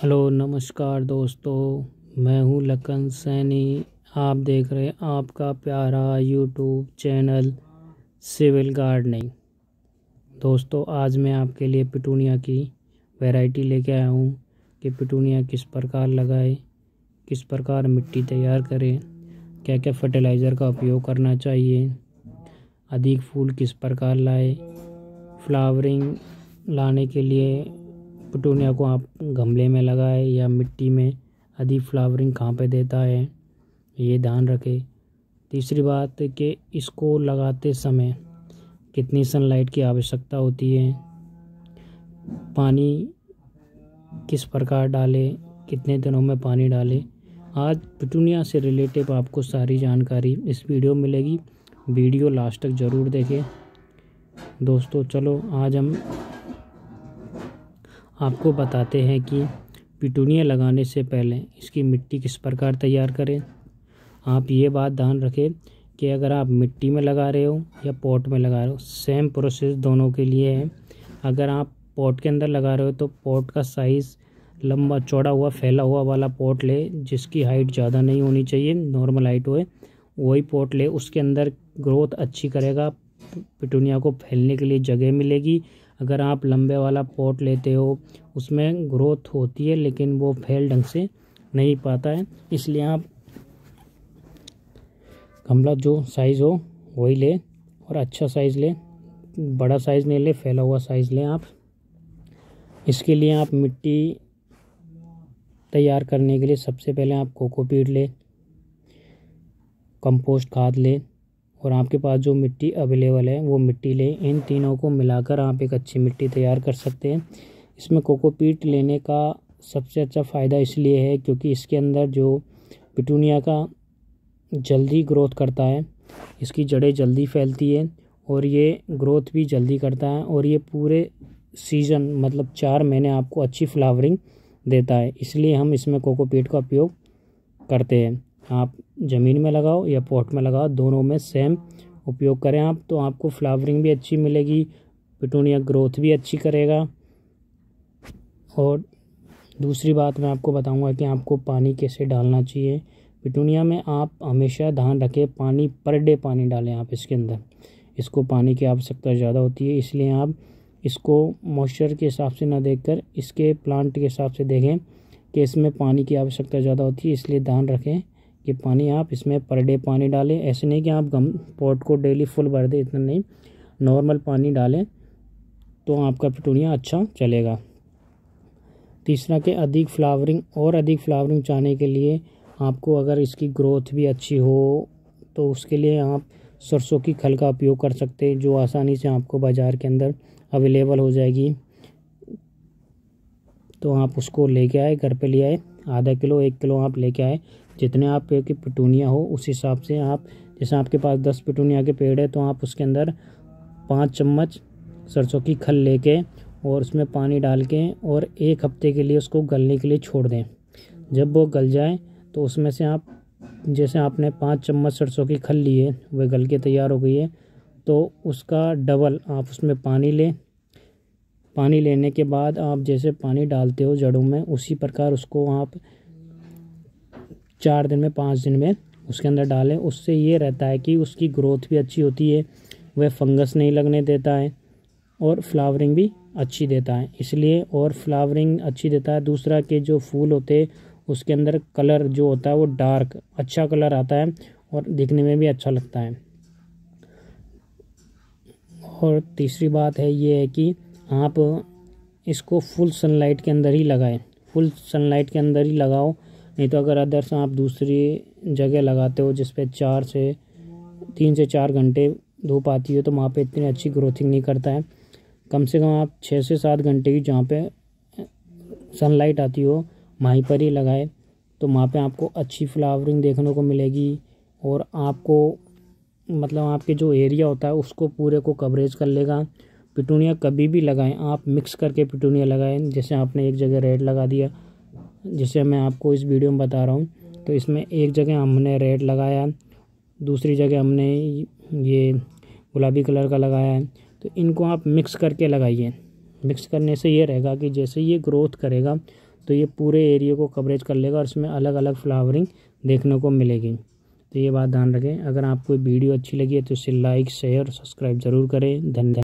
Hello, नमस्कार दोस्तों। मैं हूँ लखन सैनी। आप देख रहे हैं आपका प्यारा यूट्यूब चैनल सिविल गार्डनिंग। दोस्तों, आज मैं आपके लिए पिटूनिया की वैरायटी लेके आया हूँ कि पिटूनिया किस प्रकार लगाए, किस प्रकार मिट्टी तैयार करें क्या क्या फर्टिलाइज़र का उपयोग करना चाहिए, अधिक फूल किस प्रकार लाए फ्लावरिंग लाने के लिए पटूनिया को आप गमले में लगाए या मिट्टी में अधिक फ्लावरिंग कहाँ पे देता है? ये ध्यान रखें। तीसरी बात कि इसको लगाते समय कितनी सनलाइट की आवश्यकता होती है? पानी किस प्रकार डालें? कितने दिनों में पानी डालें? आज पिटूनिया से रिलेटिव आपको सारी जानकारी इस वीडियो में मिलेगी। वीडियो लास्ट तक ज़रूर देखें। दोस्तों, चलो आज हम आपको बताते हैं कि पिटूनिया लगाने से पहले इसकी मिट्टी किस प्रकार तैयार करें। आप ये बात ध्यान रखें कि अगर आप मिट्टी में लगा रहे हो या पॉट में लगा रहे हो सेम प्रोसेस दोनों के लिए है। अगर आप पॉट के अंदर लगा रहे हो तो पॉट का साइज़ लंबा, चौड़ा हुआ, फैला हुआ वाला पॉट ले, जिसकी हाइट ज़्यादा नहीं होनी चाहिए नॉर्मल हाइट हो। वही पॉट ले, उसके अंदर ग्रोथ अच्छी करेगा, पिटूनिया को फैलने के लिए जगह मिलेगी अगर आप लंबे वाला पॉट लेते हो, उसमें ग्रोथ होती है, लेकिन वो फैल ढंग से नहीं पाता है। इसलिए आप गमला जो साइज़ हो, वही ले और अच्छा साइज़ ले, बड़ा साइज़ नहीं ले, फैला हुआ साइज़ लें आप। इसके लिए आप मिट्टी तैयार करने के लिए सबसे पहले आप कोकोपीट ले कंपोस्ट खाद ले और आपके पास जो मिट्टी अवेलेबल है, वो मिट्टी लें। इन तीनों को मिलाकर आप एक अच्छी मिट्टी तैयार कर सकते हैं। इसमें कोकोपीट लेने का सबसे अच्छा फ़ायदा इसलिए है क्योंकि इसके अंदर जो पिटूनिया का जल्दी ग्रोथ करता है, इसकी जड़ें जल्दी फैलती है और ये ग्रोथ भी जल्दी करता है और ये पूरे सीज़न मतलब चार महीने आपको अच्छी फ्लावरिंग देता है। इसलिए हम इसमें कोकोपीट का उपयोग करते हैं। आप ज़मीन में लगाओ या पॉट में लगाओ, दोनों में सेम उपयोग करें आप तो आपको फ्लावरिंग भी अच्छी मिलेगी पिटूनिया ग्रोथ भी अच्छी करेगा। और दूसरी बात मैं आपको बताऊँगा कि आपको पानी कैसे डालना चाहिए। पिटूनिया में आप हमेशा ध्यान रखें, पानी पर डे पानी डालें आप इसके अंदर। इसको पानी की आवश्यकता ज़्यादा होती है, इसलिए आप इसको मॉइस्चर के हिसाब से ना देखकर, इसके प्लांट के हिसाब से देखें कि इसमें पानी की आवश्यकता ज़्यादा होती है, इसलिए ध्यान रखें। कि पानी आप इसमें पर डे पानी डालें। ऐसे नहीं कि आप गम पॉट को डेली फुल भर दें, इतना नहीं। नॉर्मल पानी डालें तो आपका पिटूनिया अच्छा चलेगा। तीसरा के अधिक फ्लावरिंग और अधिक फ्लावरिंग चाहने के लिए आपको अगर इसकी ग्रोथ भी अच्छी हो तो उसके लिए आप सरसों की खल का उपयोग कर सकते हैं, जो आसानी से आपको बाज़ार के अंदर अवेलेबल हो जाएगी। तो आप उसको लेके आए, घर पे ले आए, आधा किलो, एक किलो आप लेके आए जितने आप की पिटूनिया हो, उस हिसाब से आप, जैसे आपके पास दस पिटूनिया के पेड़ है तो आप उसके अंदर पाँच चम्मच सरसों की खल लेके और उसमें पानी डाल के और एक हफ़्ते के लिए उसको गलने के लिए छोड़ दें। जब वो गल जाए तो उसमें से आप, जैसे आपने पाँच चम्मच सरसों की खल ली है वह गल के तैयार हो गई है तो उसका डबल आप उसमें पानी लें। पानी लेने के बाद आप जैसे पानी डालते हो जड़ों में, उसी प्रकार उसको आप चार दिन में, पाँच दिन में उसके अंदर डालें। उससे ये रहता है कि उसकी ग्रोथ भी अच्छी होती है, वह फंगस नहीं लगने देता है और फ्लावरिंग भी अच्छी देता है। इसलिए और फ्लावरिंग अच्छी देता है। दूसरा के जो फूल होते हैं उसके अंदर कलर जो होता है, वो डार्क अच्छा कलर आता है और दिखने में भी अच्छा लगता है। और तीसरी बात है, ये है कि आप इसको फुल सनलाइट के अंदर ही लगाएँ। फुल सनलाइट के अंदर ही लगाओ नहीं तो अगर अदर्स आप दूसरी जगह लगाते हो जिस पे चार से, तीन से चार घंटे धूप आती है तो वहाँ पे इतनी अच्छी ग्रोथिंग नहीं करता है। कम से कम आप छः से सात घंटे की जहाँ पे सनलाइट आती हो, वहीं पर ही लगाए तो वहाँ पे आपको अच्छी फ्लावरिंग देखने को मिलेगी और आपको मतलब आपके जो एरिया होता है, उसको पूरे को कवरेज कर लेगा। पिटूनिया कभी भी लगाएँ, आप मिक्स करके पिटूनिया लगाएँ, जैसे आपने एक जगह रेड लगा दिया जिसे मैं आपको इस वीडियो में बता रहा हूँ। तो इसमें एक जगह हमने रेड लगाया, दूसरी जगह हमने ये गुलाबी कलर का लगाया। है तो इनको आप मिक्स करके लगाइए। मिक्स करने से ये रहेगा कि जैसे ये ग्रोथ करेगा तो ये पूरे एरिया को कवरेज कर लेगा और इसमें अलग अलग फ्लावरिंग देखने को मिलेगी। तो ये बात ध्यान रखें। अगर आपको वीडियो अच्छी लगी है तो इसे लाइक, शेयर और सब्सक्राइब ज़रूर करें। धन्यवाद।